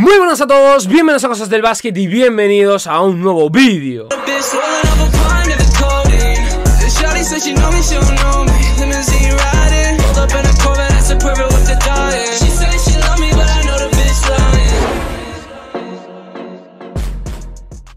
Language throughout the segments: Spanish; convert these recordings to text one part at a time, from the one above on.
Muy buenas a todos, bienvenidos a Cosas del Básquet y bienvenidos a un nuevo vídeo.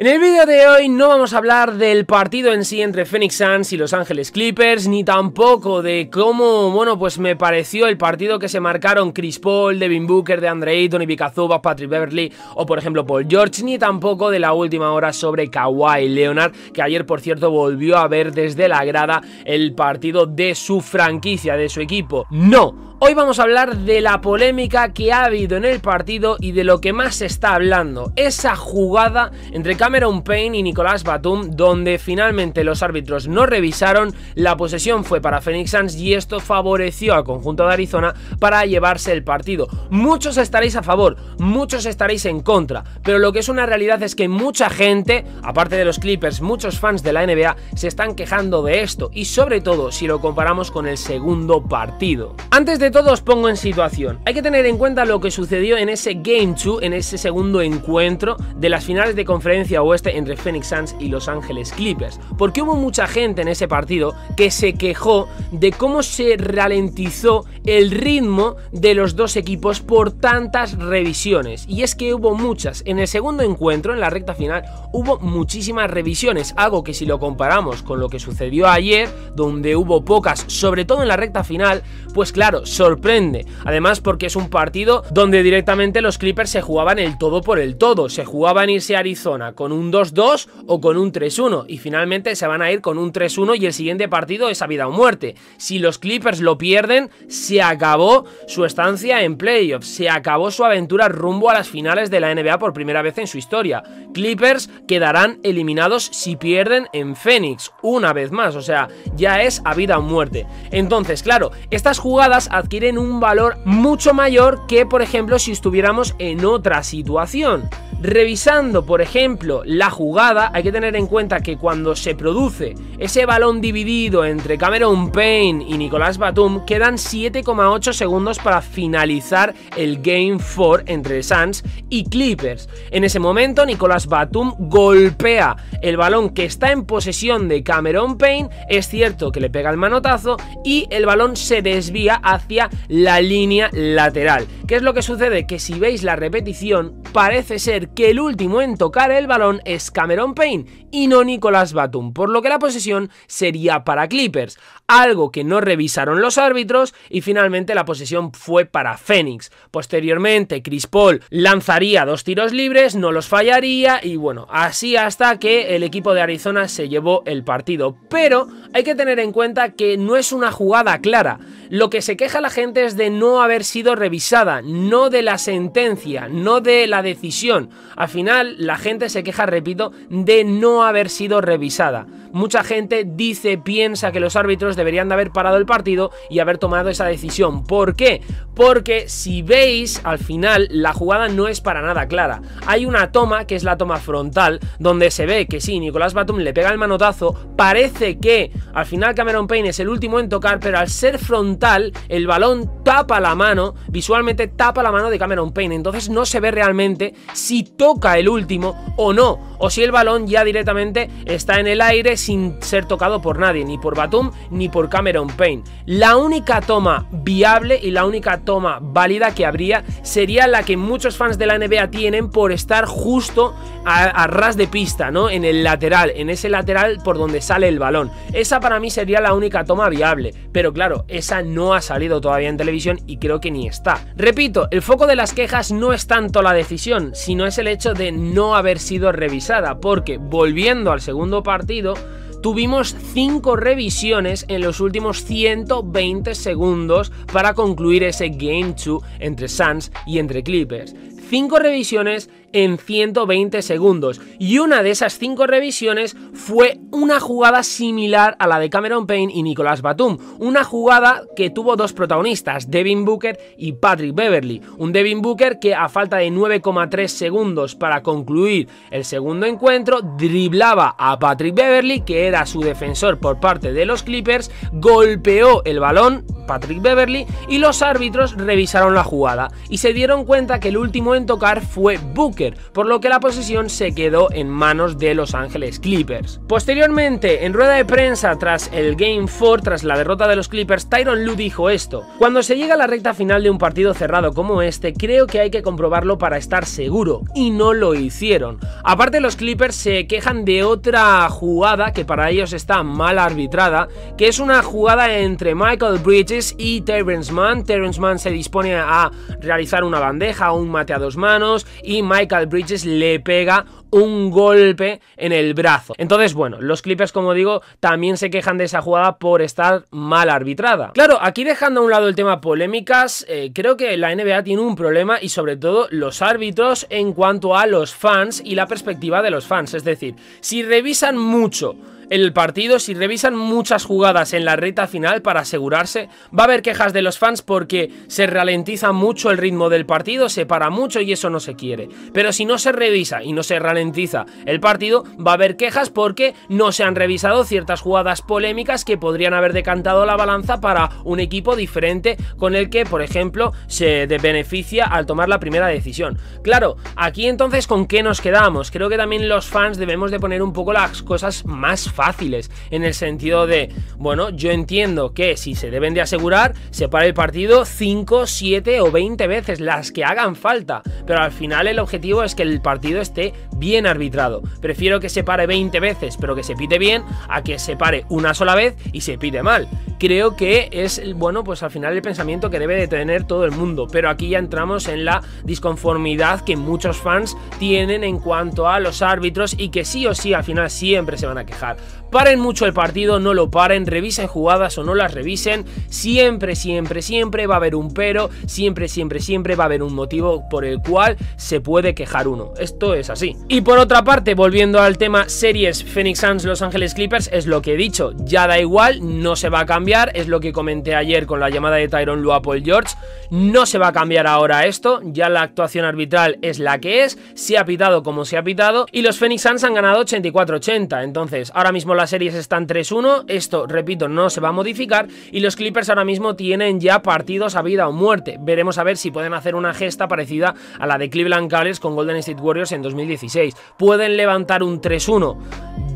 En el vídeo de hoy no vamos a hablar del partido en sí entre Phoenix Suns y Los Ángeles Clippers, ni tampoco de cómo, bueno, pues me pareció el partido que se marcaron Chris Paul, Devin Booker, de Andre Ayton, Zubac, Patrick Beverly o por ejemplo Paul George, ni tampoco de la última hora sobre Kawhi Leonard, que ayer por cierto volvió a ver desde la grada el partido de su franquicia, de su equipo. No, Hoy vamos a hablar de la polémica que ha habido en el partido y de lo que más se está hablando. Esa jugada entre Cameron Payne y Nicolás Batum donde finalmente los árbitros no revisaron, la posesión fue para Phoenix Suns y esto favoreció al conjunto de Arizona para llevarse el partido. Muchos estaréis a favor, muchos estaréis en contra, pero lo que es una realidad es que mucha gente, aparte de los Clippers, muchos fans de la NBA se están quejando de esto y sobre todo si lo comparamos con el segundo partido. Antes de todo os pongo en situación. Hay que tener en cuenta lo que sucedió en ese Game 2, en ese segundo encuentro de las finales de conferencia oeste entre Phoenix Suns y Los Ángeles Clippers. Porque hubo mucha gente en ese partido que se quejó de cómo se ralentizó el ritmo de los dos equipos por tantas revisiones. Y es que hubo muchas. En el segundo encuentro, en la recta final, hubo muchísimas revisiones. Algo que si lo comparamos con lo que sucedió ayer, donde hubo pocas, sobre todo en la recta final, pues claro, sorprende. Además porque es un partido donde directamente los Clippers se jugaban el todo por el todo. Se jugaban irse a Arizona con un 2-2 o con un 3-1 y finalmente se van a ir con un 3-1 y el siguiente partido es a vida o muerte. Si los Clippers lo pierden, se acabó su estancia en playoffs, se acabó su aventura rumbo a las finales de la NBA por primera vez en su historia. Clippers quedarán eliminados si pierden en Phoenix, una vez más, o sea, ya es a vida o muerte. Entonces, claro, estas jugadas adquieren un valor mucho mayor que, por ejemplo, si estuviéramos en otra situación. Revisando, por ejemplo, la jugada, hay que tener en cuenta que cuando se produce ese balón dividido entre Cameron Payne y Nicolás Batum, quedan 7,8 segundos para finalizar el Game 4 entre Suns y Clippers. En ese momento, Nicolás Batum golpea el balón que está en posesión de Cameron Payne, es cierto que le pega el manotazo y el balón se desvía hacia la línea lateral. ¿Qué es lo que sucede? Que si veis la repetición, parece ser que el último en tocar el balón es Cameron Payne y no Nicolas Batum, por lo que la posesión sería para Clippers, algo que no revisaron los árbitros y finalmente la posesión fue para Phoenix. Posteriormente Chris Paul lanzaría dos tiros libres, no los fallaría y bueno, así hasta que el equipo de Arizona se llevó el partido, pero hay que tener en cuenta que no es una jugada clara. Lo que se queja la gente es de no haber sido revisada, no de la sentencia, no de la decisión. Al final, la gente se queja, repito, de no haber sido revisada. Mucha gente dice, piensa que los árbitros deberían de haber parado el partido y haber tomado esa decisión. ¿Por qué? Porque si veis, al final, la jugada no es para nada clara. Hay una toma, que es la toma frontal, donde se ve que sí, Nicolás Batum le pega el manotazo, parece que al final Cameron Payne es el último en tocar, pero al ser frontal, el balón tapa la mano, visualmente tapa la mano de Cameron Payne, entonces no se ve realmente si toca el último o no, o si el balón ya directamente está en el aire sin ser tocado por nadie, ni por Batum ni por Cameron Payne. La única toma viable y la única toma válida que habría sería la que muchos fans de la NBA tienen por estar justo a, ras de pista, ¿no? En el lateral, en ese lateral por donde sale el balón. Esa para mí sería la única toma viable, pero claro, esa no ha salido todavía en televisión y creo que ni está. Repito, el foco de las quejas no es tanto la decisión, sino es el hecho de no haber sido revisada, porque volviendo al segundo partido, tuvimos 5 revisiones en los últimos 120 segundos para concluir ese Game 2 entre Suns y entre Clippers. 5 revisiones en 120 segundos. Y una de esas 5 revisiones fue una jugada similar a la de Cameron Payne y Nicolas Batum. Una jugada que tuvo dos protagonistas, Devin Booker y Patrick Beverly. Un Devin Booker que a falta de 9,3 segundos para concluir el segundo encuentro, driblaba a Patrick Beverly, que era su defensor por parte de los Clippers, golpeó el balón, Patrick Beverly, y los árbitros revisaron la jugada y se dieron cuenta que el último en tocar fue Booker, por lo que la posesión se quedó en manos de Los Ángeles Clippers. Posteriormente, en rueda de prensa tras el Game 4, tras la derrota de los Clippers, Tyron Lue dijo esto: Cuando se llega a la recta final de un partido cerrado como este, creo que hay que comprobarlo para estar seguro, y no lo hicieron. Aparte, los Clippers se quejan de otra jugada que para ellos está mal arbitrada, que es una jugada entre Michael Bridges y Terrence Mann. Terrence Mann se dispone a realizar una bandeja o un mate a dos manos y Michael Bridges le pega un golpe en el brazo. Entonces, bueno, los Clippers, como digo, también se quejan de esa jugada por estar mal arbitrada. Claro, aquí dejando a un lado el tema polémicas, eh, creo que la NBA tiene un problema y sobre todo los árbitros en cuanto a los fans y la perspectiva de los fans. Es decir, si revisan mucho el partido, si revisan muchas jugadas en la recta final para asegurarse, va a haber quejas de los fans porque se ralentiza mucho el ritmo del partido, se para mucho y eso no se quiere. Pero si no se revisa y no se ralentiza el partido, va a haber quejas porque no se han revisado ciertas jugadas polémicas que podrían haber decantado la balanza para un equipo diferente con el que, por ejemplo, se beneficia al tomar la primera decisión. Claro, aquí entonces ¿con qué nos quedamos? Creo que también los fans debemos de poner un poco las cosas más fáciles, en el sentido de, bueno, yo entiendo que si se deben de asegurar, se para el partido 5, 7 o 20 veces, las que hagan falta, pero al final el objetivo es que el partido esté bien arbitrado. Prefiero que se pare 20 veces, pero que se pite bien, a que se pare una sola vez y se pite mal. Creo que es, bueno, pues al final el pensamiento que debe de tener todo el mundo, pero aquí ya entramos en la disconformidad que muchos fans tienen en cuanto a los árbitros y que sí o sí al final siempre se van a quejar. Paren mucho el partido, no lo paren, revisen jugadas o no las revisen, siempre, siempre, siempre va a haber un pero, siempre, siempre, siempre va a haber un motivo por el cual se puede quejar uno. Esto es así. Y por otra parte, volviendo al tema series Phoenix Suns Los Ángeles Clippers, es lo que he dicho, ya da igual, no se va a cambiar, es lo que comenté ayer con la llamada de Tyron Lue a Paul George, no se va a cambiar ahora esto, ya la actuación arbitral es la que es, se ha pitado como se ha pitado y los Phoenix Suns han ganado 84-80, entonces ahora mismo las series están 3-1, esto, repito, no se va a modificar y los Clippers ahora mismo tienen ya partidos a vida o muerte. Veremos a ver si pueden hacer una gesta parecida a la de Cleveland Cavaliers con Golden State Warriors en 2016. Pueden levantar un 3-1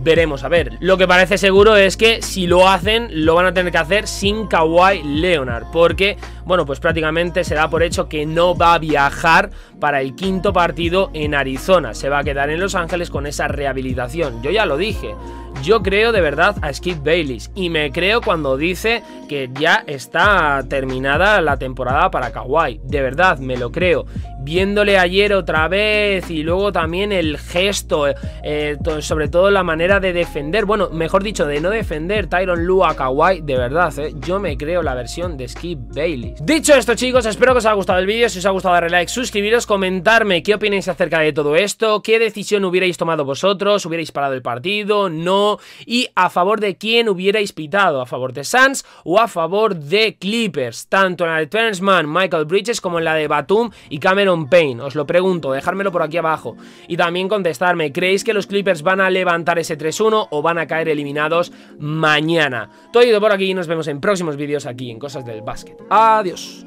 veremos a ver. Lo que parece seguro es que si lo hacen, lo van a tener que hacer sin Kawhi Leonard, porque, bueno, pues prácticamente se da por hecho que no va a viajar para el quinto partido en Arizona, se va a quedar en Los Ángeles con esa rehabilitación. Yo ya lo dije, yo creo de verdad a Skip Bayless y me creo cuando dice que ya está terminada la temporada para Kawhi. De verdad, me lo creo. Viéndole ayer otra vez y luego también el gesto, eh, sobre todo la manera de defender, bueno, mejor dicho, de no defender Tyron Lue a Kawhi, de verdad, eh, yo me creo la versión de Skip Bayless. Dicho esto, chicos, espero que os haya gustado el vídeo. Si os ha gustado, darle like, suscribiros, comentarme qué opináis acerca de todo esto, qué decisión hubierais tomado vosotros, hubierais parado el partido, no, y a favor de quién hubierais pitado, a favor de Suns o a favor de Clippers, tanto en la de Terrence Michael Bridges como en la de Batum y Cameron. Os lo pregunto, dejármelo por aquí abajo. Y también contestarme, ¿creéis que los Clippers van a levantar ese 3-1 o van a caer eliminados mañana? Todo ido por aquí y nos vemos en próximos vídeos aquí en Cosas del Básquet. Adiós.